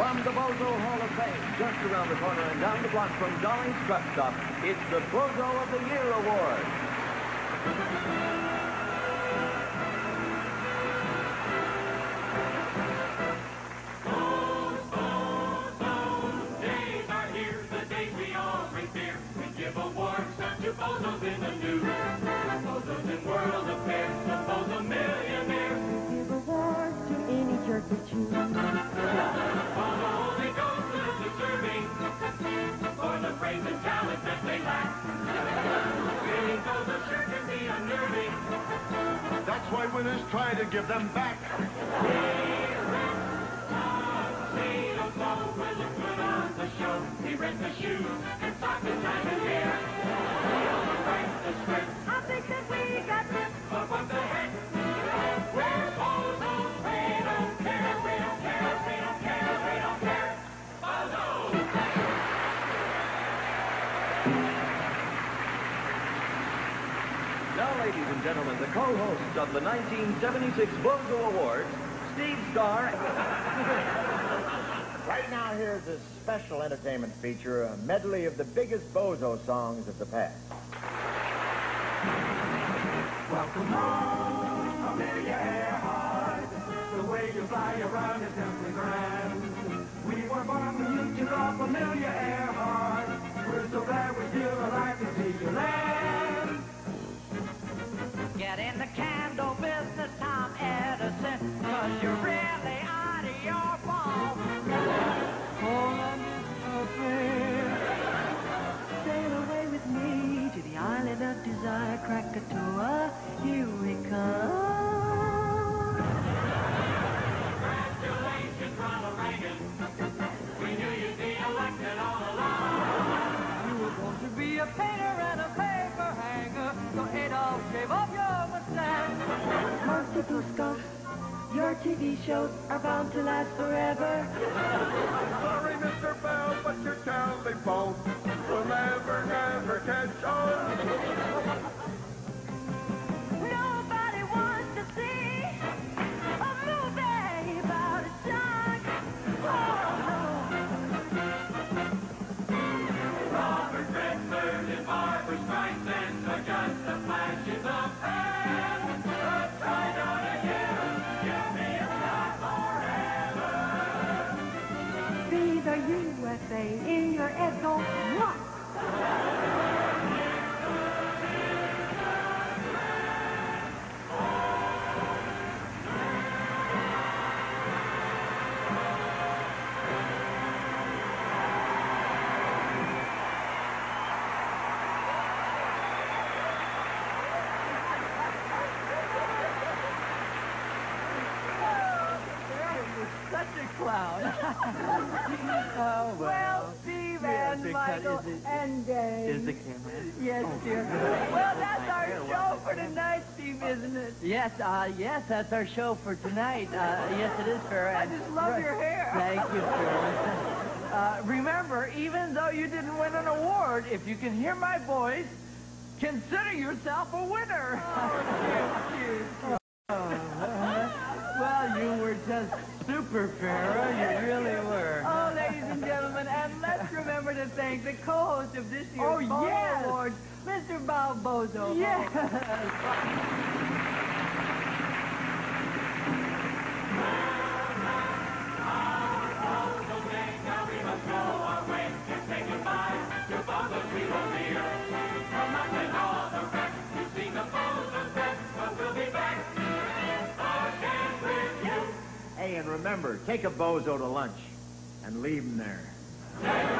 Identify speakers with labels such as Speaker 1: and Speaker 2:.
Speaker 1: From the Bozo Hall of Fame, just around the corner and down the block from Dolly's Truck Stop, it's the Bozo of the Year Award.
Speaker 2: Winners try to give them back.
Speaker 3: He rent the shoes and and tie and hair.
Speaker 1: Ladies and gentlemen, the co-hosts of the 1976 Bozo Awards, Steve Starr.
Speaker 4: Right now, here's a special entertainment feature, a medley of the biggest bozo songs of the past.
Speaker 3: Welcome home, Amelia Earhart. The way you fly around is simply grand. We were born for you to love Amelia Earhart. We're so glad
Speaker 5: Krakatoa. Here we come.
Speaker 3: Congratulations, Ronald Reagan. We knew you'd be elected all along.
Speaker 6: You were going to be a painter and a paper hanger, so Adolf gave up your mustache.
Speaker 5: Merciful skunks, your TV shows are bound to last forever.
Speaker 2: Sorry, Mr. Bell, but your telephone will
Speaker 3: the
Speaker 5: USA in your echo. What?
Speaker 6: Clown. oh,
Speaker 5: Well, Steve and
Speaker 6: because
Speaker 5: Michael
Speaker 6: it-
Speaker 5: and Dave.
Speaker 6: Is the camera?
Speaker 5: Yes, dear. Well, that's our show for tonight, Steve, isn't it?
Speaker 6: Yes, uh, yes, that's our show for tonight. Uh, yes, it is, Farrah.
Speaker 5: I just love your hair.
Speaker 6: Thank you, Farrah. Uh, remember, even though you didn't win an award, if you can hear my voice, consider yourself a winner. well, you were just super, Farrah. You really were.
Speaker 5: Oh, ladies and gentlemen, and let's remember to thank the co-host of this year's
Speaker 6: Oh,
Speaker 5: Bozo
Speaker 6: yes.
Speaker 5: Awards, Mr. Bob Bozo.
Speaker 6: Yes.
Speaker 3: Now we must go our way and say goodbye to bozos we revere. From us and all the rest, you've seen the bozos best, but we'll be back again with you.
Speaker 4: Hey, and remember, take a bozo to lunch and leave him there.
Speaker 3: Take